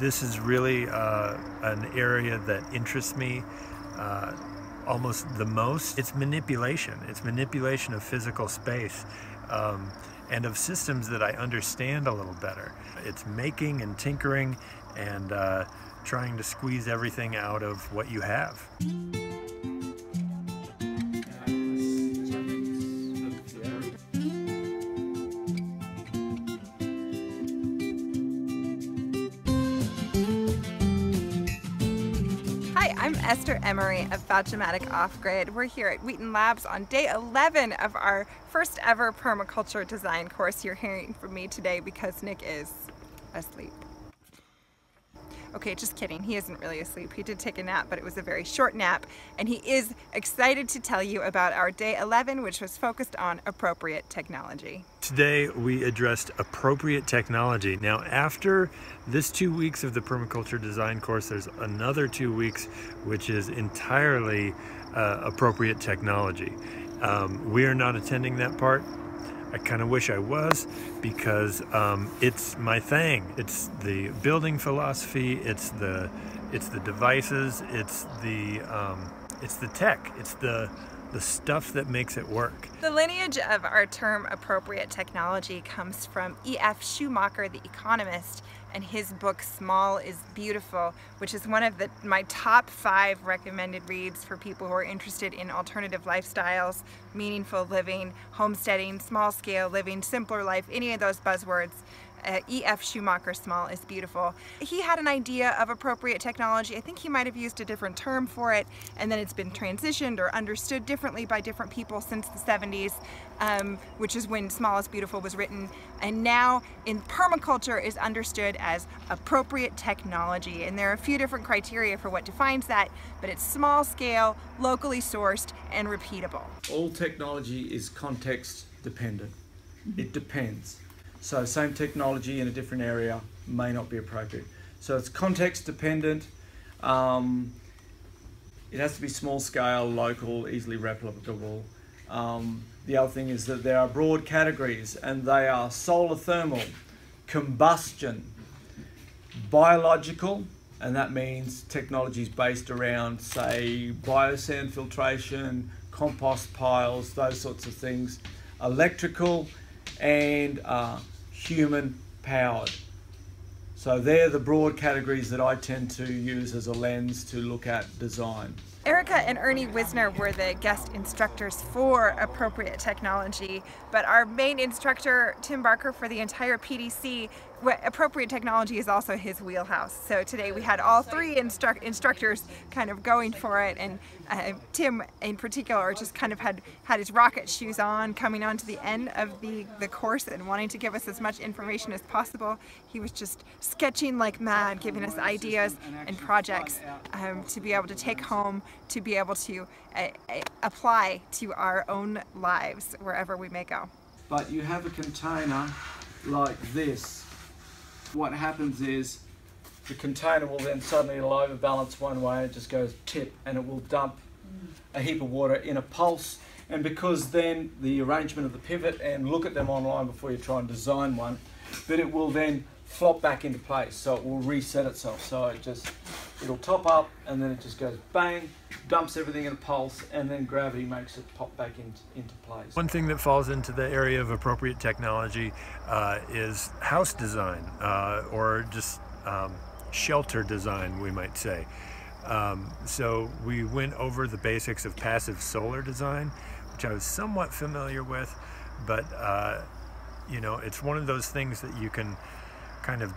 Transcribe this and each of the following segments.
This is really uh, an area that interests me uh, almost the most. It's manipulation. It's manipulation of physical space. Um, and of systems that I understand a little better. It's making and tinkering and uh, trying to squeeze everything out of what you have. I'm Esther Emery of Fouch Family Off Grid. We're here at Wheaton Labs on day 11 of our first ever permaculture design course. You're hearing from me today because Nick is asleep. Okay, just kidding. He isn't really asleep. He did take a nap, but it was a very short nap. And he is excited to tell you about our day 11, which was focused on appropriate technology. Today we addressed appropriate technology. Now, after this two weeks of the permaculture design course, there's another two weeks which is entirely uh, appropriate technology. Um, we are not attending that part. I kind of wish I was because um, it's my thing. It's the building philosophy. It's the it's the devices. It's the um, it's the tech. It's the the stuff that makes it work. The lineage of our term appropriate technology comes from E.F. Schumacher, the economist, and his book Small is Beautiful, which is one of the, my top five recommended reads for people who are interested in alternative lifestyles, meaningful living, homesteading, small scale living, simpler life, any of those buzzwords uh, E.F. Schumacher Small is beautiful. He had an idea of appropriate technology. I think he might have used a different term for it and then it's been transitioned or understood differently by different people since the 70s, um, which is when Small is Beautiful was written. And now in permaculture is understood as appropriate technology. And there are a few different criteria for what defines that, but it's small scale, locally sourced, and repeatable. All technology is context dependent. It depends. So same technology in a different area may not be appropriate. So it's context dependent. Um, it has to be small scale, local, easily replicable. Um, the other thing is that there are broad categories and they are solar thermal, combustion, biological, and that means technologies based around, say, biosand filtration, compost piles, those sorts of things, electrical, and uh, human powered. So they're the broad categories that I tend to use as a lens to look at design. Erica and Ernie Wisner were the guest instructors for appropriate technology, but our main instructor, Tim Barker, for the entire PDC appropriate technology is also his wheelhouse. So today we had all three instru instructors kind of going for it and uh, Tim in particular just kind of had had his rocket shoes on coming on to the end of the, the course and wanting to give us as much information as possible. He was just sketching like mad, giving us ideas and projects um, to be able to take home, to be able to uh, uh apply to our own lives wherever we may go. But you have a container like this what happens is the container will then suddenly it'll overbalance one way, it just goes tip and it will dump a heap of water in a pulse. And because then the arrangement of the pivot and look at them online before you try and design one, that it will then flop back into place. So it will reset itself. So it just, it'll top up and then it just goes bang, dumps everything in a pulse and then gravity makes it pop back in, into place. One thing that falls into the area of appropriate technology uh, is house design uh, or just um, shelter design, we might say. Um, so we went over the basics of passive solar design, which I was somewhat familiar with, but uh, you know, it's one of those things that you can kind of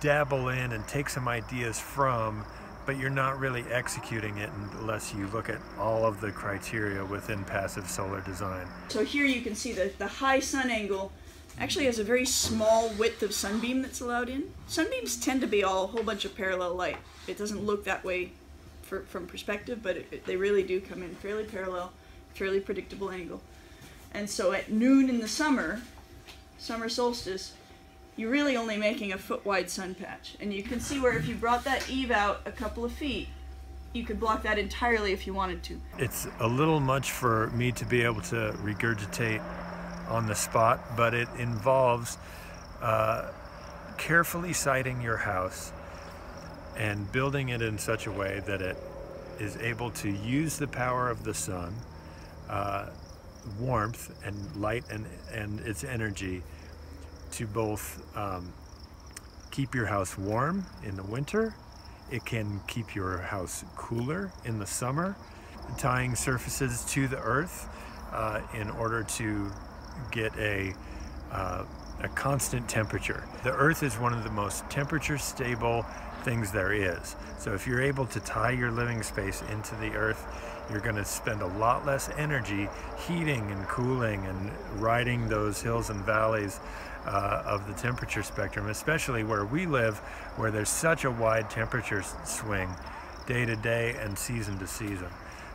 dabble in and take some ideas from, but you're not really executing it unless you look at all of the criteria within passive solar design. So here you can see that the high sun angle actually has a very small width of sunbeam that's allowed in. Sunbeams tend to be all a whole bunch of parallel light. It doesn't look that way for, from perspective, but it, it, they really do come in fairly parallel, fairly predictable angle. And so at noon in the summer, summer solstice, you're really only making a foot wide sun patch. And you can see where if you brought that eave out a couple of feet, you could block that entirely if you wanted to. It's a little much for me to be able to regurgitate on the spot, but it involves uh, carefully siting your house and building it in such a way that it is able to use the power of the sun, uh, warmth and light and, and its energy to both um, keep your house warm in the winter, it can keep your house cooler in the summer, tying surfaces to the earth uh, in order to get a uh, a constant temperature. The earth is one of the most temperature stable things there is. So if you're able to tie your living space into the earth, you're going to spend a lot less energy heating and cooling and riding those hills and valleys uh, of the temperature spectrum, especially where we live, where there's such a wide temperature swing day to day and season to season.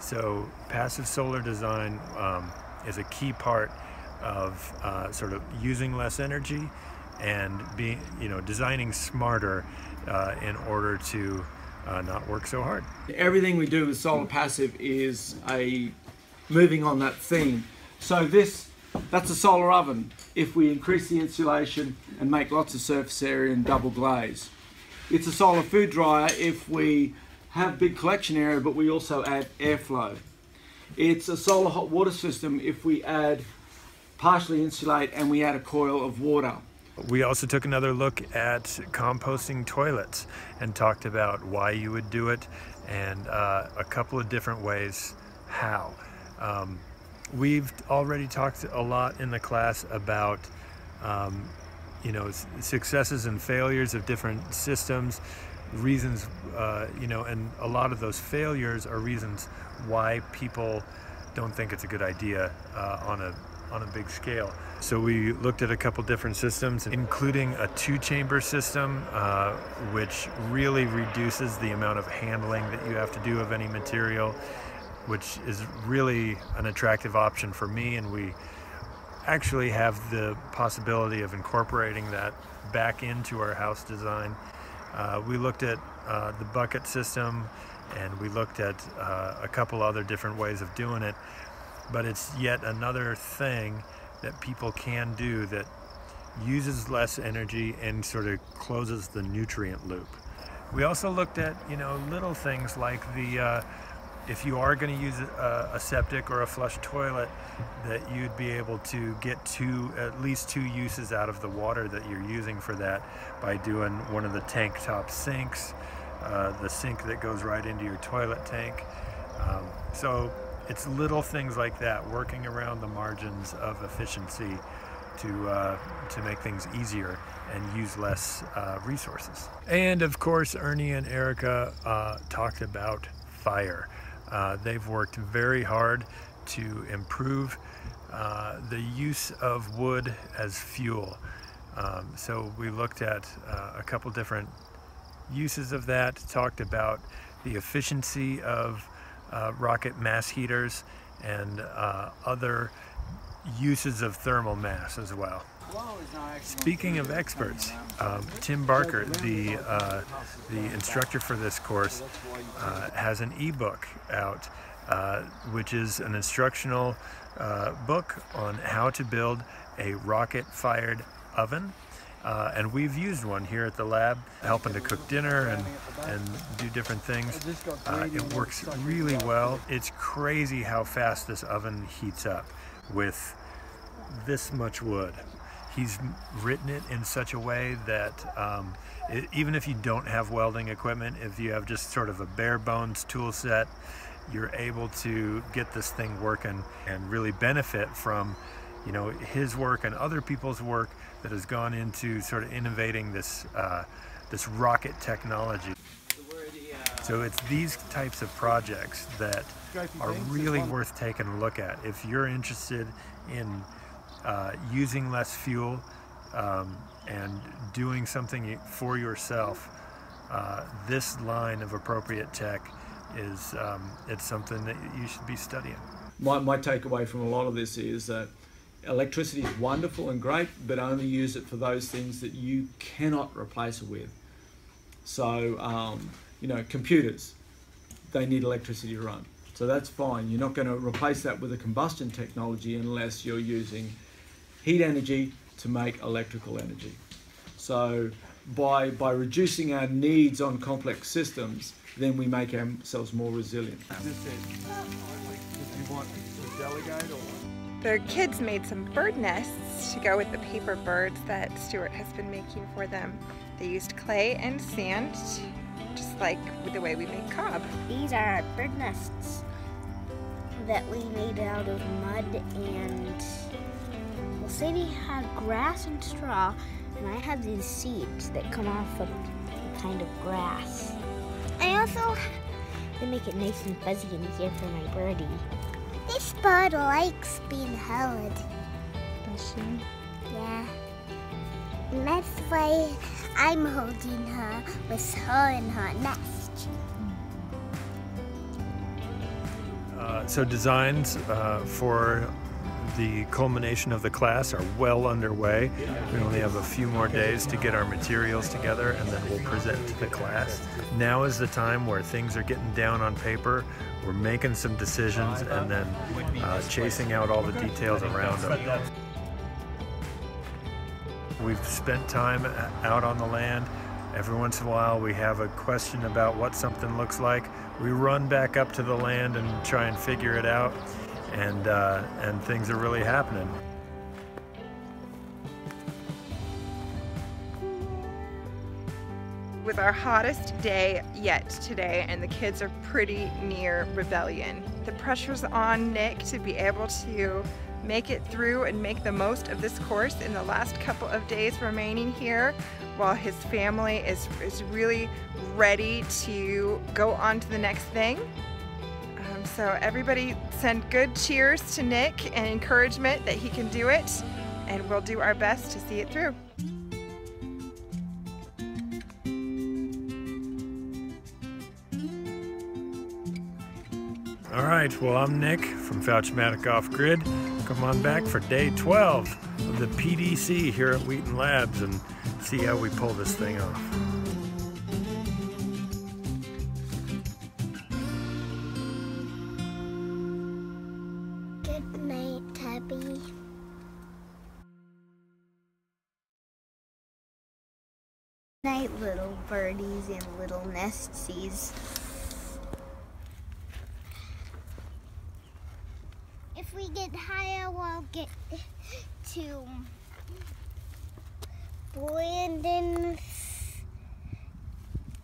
So passive solar design um, is a key part of uh, sort of using less energy and being, you know, designing smarter uh, in order to uh, not work so hard. Everything we do with solar passive is a moving on that theme. So this, that's a solar oven. If we increase the insulation and make lots of surface area and double glaze. It's a solar food dryer if we have big collection area, but we also add airflow. It's a solar hot water system if we add partially insulate and we add a coil of water. We also took another look at composting toilets and talked about why you would do it and uh, a couple of different ways how. Um, we've already talked a lot in the class about um, you know successes and failures of different systems reasons uh, you know and a lot of those failures are reasons why people don't think it's a good idea uh, on a on a big scale. So we looked at a couple different systems, including a two chamber system, uh, which really reduces the amount of handling that you have to do of any material, which is really an attractive option for me. And we actually have the possibility of incorporating that back into our house design. Uh, we looked at uh, the bucket system and we looked at uh, a couple other different ways of doing it but it's yet another thing that people can do that uses less energy and sort of closes the nutrient loop. We also looked at, you know, little things like the, uh, if you are going to use a, a, septic or a flush toilet, that you'd be able to get two, at least two uses out of the water that you're using for that by doing one of the tank top sinks, uh, the sink that goes right into your toilet tank. Um, so it's little things like that, working around the margins of efficiency to uh, to make things easier and use less uh, resources. And of course, Ernie and Erica uh, talked about fire. Uh, they've worked very hard to improve uh, the use of wood as fuel. Um, so we looked at uh, a couple different uses of that, talked about the efficiency of rocket mass heaters and uh, other uses of thermal mass as well. Speaking of experts, um, Tim Barker, the uh, the instructor for this course, uh, has an ebook out, uh, which is an instructional uh, book on how to build a rocket-fired oven uh, and we've used one here at the lab, helping to cook dinner and, and do different things. Uh, it works really well. It's crazy how fast this oven heats up with this much wood. He's written it in such a way that um, it, even if you don't have welding equipment, if you have just sort of a bare bones tool set, you're able to get this thing working and really benefit from you know his work and other people's work that has gone into sort of innovating this uh, this rocket technology. So it's these types of projects that are really worth taking a look at. If you're interested in uh, using less fuel um, and doing something for yourself, uh, this line of appropriate tech is um, it's something that you should be studying. My, my takeaway from a lot of this is that electricity is wonderful and great, but only use it for those things that you cannot replace it with. So, um, you know, computers, they need electricity to run. So that's fine. You're not going to replace that with a combustion technology unless you're using heat energy to make electrical energy. So by by reducing our needs on complex systems, then we make ourselves more resilient. The kids made some bird nests to go with the paper birds that Stuart has been making for them. They used clay and sand, just like the way we make cob. These are bird nests that we made out of mud and well, Sadie had grass and straw and I had these seeds that come off of kind of grass. I also they make it nice and fuzzy in here for my birdie. This bird likes being held. Does she? Yeah. And that's why I'm holding her with her in her nest. Uh, so designs uh, for the culmination of the class are well underway. We only have a few more days to get our materials together and then we'll present to the class. Now is the time where things are getting down on paper. We're making some decisions and then uh, chasing out all the details around them. We've spent time out on the land. Every once in a while we have a question about what something looks like. We run back up to the land and try and figure it out and, uh, and things are really happening. was our hottest day yet today and the kids are pretty near rebellion. The pressure's on Nick to be able to make it through and make the most of this course in the last couple of days remaining here while his family is, is really ready to go on to the next thing. So everybody send good cheers to Nick and encouragement that he can do it and we'll do our best to see it through. All right, well, I'm Nick from Fouch Family Off Grid. Come on back for day 12 of the PDC here at Wheaton Labs and see how we pull this thing off. Night, little birdies and little nestsies. If we get higher, we'll get to Brandon's.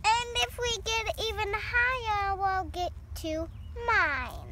And if we get even higher, we'll get to mine.